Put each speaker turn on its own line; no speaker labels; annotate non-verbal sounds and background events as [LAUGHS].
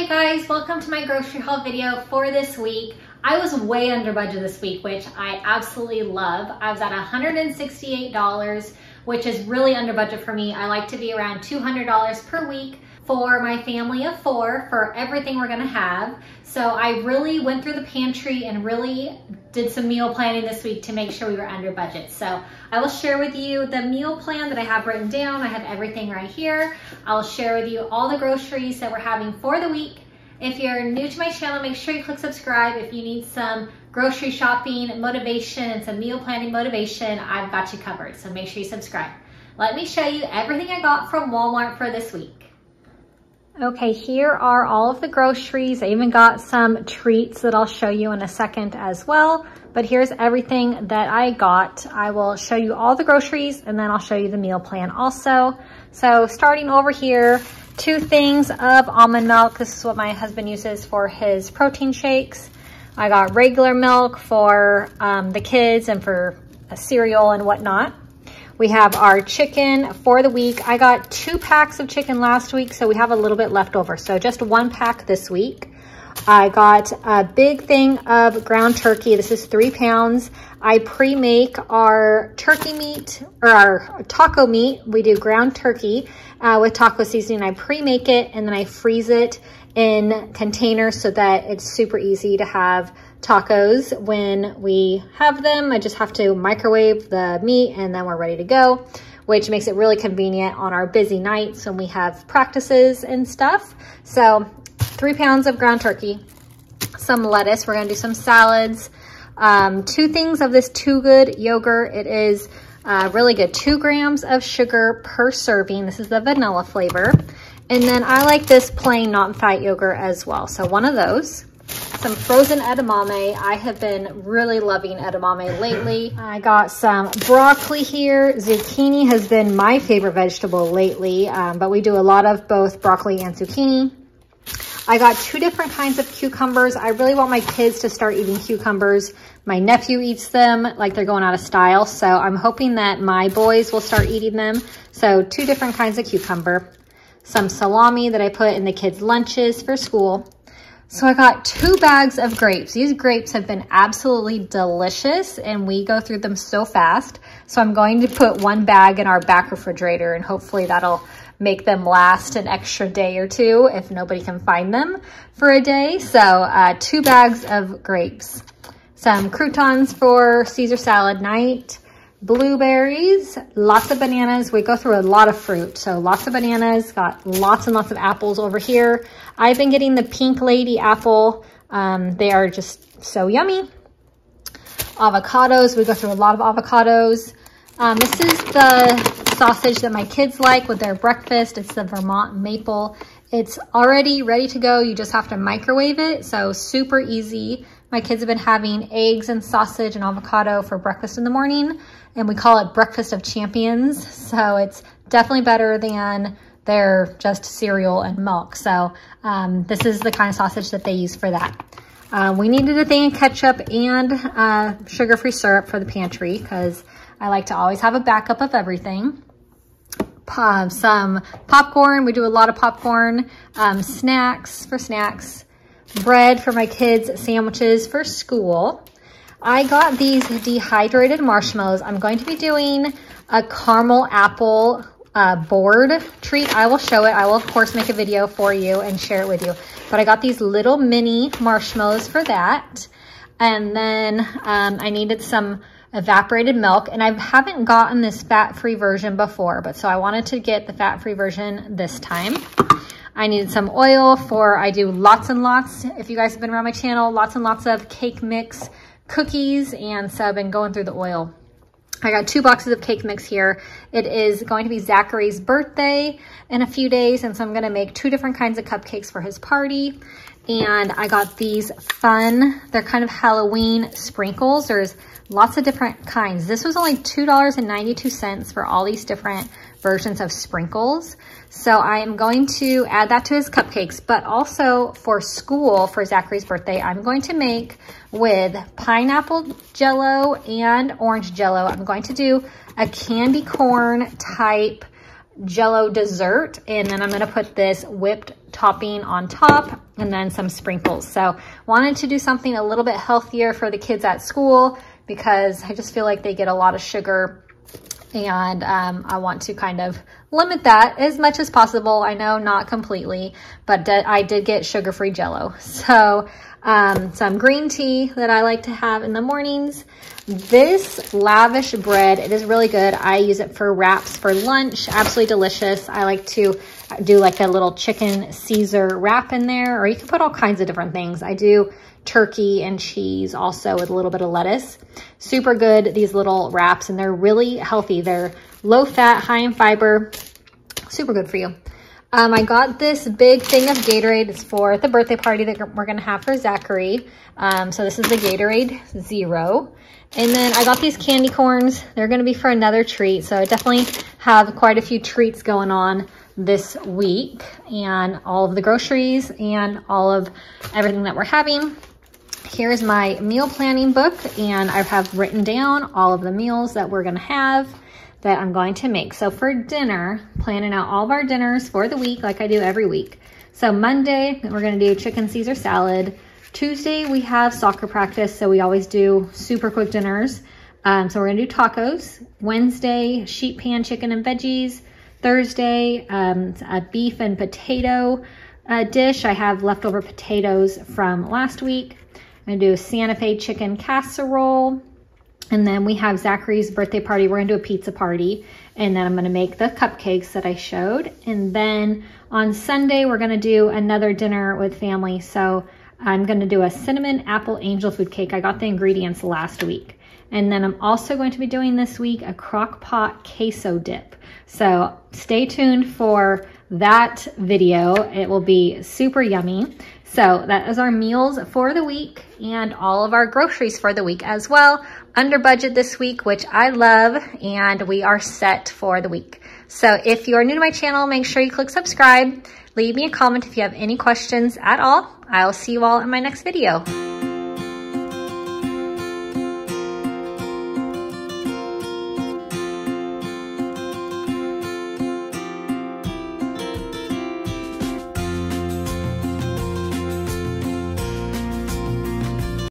Hey guys, welcome to my grocery haul video for this week. I was way under budget this week, which I absolutely love. I was at $168, which is really under budget for me. I like to be around $200 per week for my family of four for everything we're gonna have. So I really went through the pantry and really did some meal planning this week to make sure we were under budget. So I will share with you the meal plan that I have written down. I have everything right here. I'll share with you all the groceries that we're having for the week. If you're new to my channel, make sure you click subscribe. If you need some grocery shopping motivation and some meal planning motivation, I've got you covered. So make sure you subscribe. Let me show you everything I got from Walmart for this week. Okay, here are all of the groceries. I even got some treats that I'll show you in a second as well. But here's everything that I got. I will show you all the groceries and then I'll show you the meal plan also. So starting over here, two things of almond milk. This is what my husband uses for his protein shakes. I got regular milk for um, the kids and for cereal and whatnot. We have our chicken for the week. I got two packs of chicken last week, so we have a little bit left over. So just one pack this week. I got a big thing of ground turkey. This is three pounds. I pre-make our turkey meat or our taco meat. We do ground turkey uh, with taco seasoning. I pre-make it and then I freeze it in containers so that it's super easy to have tacos when we have them. I just have to microwave the meat and then we're ready to go, which makes it really convenient on our busy nights when we have practices and stuff. So three pounds of ground turkey, some lettuce. We're gonna do some salads. Um, two things of this Two Good yogurt. It is uh, really good. Two grams of sugar per serving. This is the vanilla flavor. And then I like this plain not-fat yogurt as well. So one of those some frozen edamame. I have been really loving edamame lately. I got some broccoli here. Zucchini has been my favorite vegetable lately, um, but we do a lot of both broccoli and zucchini. I got two different kinds of cucumbers. I really want my kids to start eating cucumbers. My nephew eats them like they're going out of style. So I'm hoping that my boys will start eating them. So two different kinds of cucumber. Some salami that I put in the kids' lunches for school. So I got two bags of grapes. These grapes have been absolutely delicious and we go through them so fast. So I'm going to put one bag in our back refrigerator and hopefully that'll make them last an extra day or two if nobody can find them for a day. So uh, two bags of grapes. Some croutons for Caesar salad night blueberries, lots of bananas. We go through a lot of fruit. So lots of bananas, got lots and lots of apples over here. I've been getting the Pink Lady apple. Um, they are just so yummy. Avocados, we go through a lot of avocados. Um, this is the sausage that my kids like with their breakfast. It's the Vermont maple. It's already ready to go. You just have to microwave it. So super easy. My kids have been having eggs and sausage and avocado for breakfast in the morning and we call it breakfast of champions. So it's definitely better than their just cereal and milk. So um, this is the kind of sausage that they use for that. Uh, we needed a thing of ketchup and uh, sugar-free syrup for the pantry because I like to always have a backup of everything. Some popcorn, we do a lot of popcorn. Um, snacks for snacks. Bread for my kids, sandwiches for school. I got these dehydrated marshmallows. I'm going to be doing a caramel apple uh, board treat. I will show it. I will, of course, make a video for you and share it with you. But I got these little mini marshmallows for that. And then um, I needed some evaporated milk. And I haven't gotten this fat-free version before, but so I wanted to get the fat-free version this time. I needed some oil for, I do lots and lots, if you guys have been around my channel, lots and lots of cake mix cookies, and so I've been going through the oil. I got two boxes of cake mix here. It is going to be Zachary's birthday in a few days, and so I'm gonna make two different kinds of cupcakes for his party. And I got these fun, they're kind of Halloween sprinkles. There's lots of different kinds. This was only $2.92 for all these different versions of sprinkles. So I am going to add that to his cupcakes, but also for school, for Zachary's birthday, I'm going to make with pineapple jello and orange jello. I'm going to do a candy corn type jello dessert. And then I'm gonna put this whipped topping on top and then some sprinkles. So wanted to do something a little bit healthier for the kids at school because I just feel like they get a lot of sugar and um, I want to kind of limit that as much as possible. I know not completely, but I did get sugar-free jello. [LAUGHS] So um, some green tea that I like to have in the mornings. This lavash bread, it is really good. I use it for wraps for lunch. Absolutely delicious. I like to do like a little chicken Caesar wrap in there, or you can put all kinds of different things. I do turkey and cheese also with a little bit of lettuce. Super good, these little wraps, and they're really healthy. They're low fat, high in fiber, super good for you. Um, I got this big thing of Gatorade. It's for the birthday party that we're going to have for Zachary. Um, so this is the Gatorade Zero. And then I got these candy corns. They're going to be for another treat. So I definitely have quite a few treats going on this week and all of the groceries and all of everything that we're having. Here's my meal planning book and I have written down all of the meals that we're going to have that I'm going to make. So for dinner, planning out all of our dinners for the week like I do every week. So Monday, we're gonna do chicken Caesar salad. Tuesday, we have soccer practice, so we always do super quick dinners. Um, so we're gonna do tacos. Wednesday, sheet pan chicken and veggies. Thursday, um, a beef and potato uh, dish. I have leftover potatoes from last week. I'm gonna do a Santa Fe chicken casserole. And then we have Zachary's birthday party. We're gonna do a pizza party. And then I'm gonna make the cupcakes that I showed. And then on Sunday, we're gonna do another dinner with family. So I'm gonna do a cinnamon apple angel food cake. I got the ingredients last week. And then I'm also going to be doing this week a crock pot queso dip. So stay tuned for that video. It will be super yummy. So that is our meals for the week and all of our groceries for the week as well. Under budget this week, which I love, and we are set for the week. So if you are new to my channel, make sure you click subscribe. Leave me a comment if you have any questions at all. I'll see you all in my next video.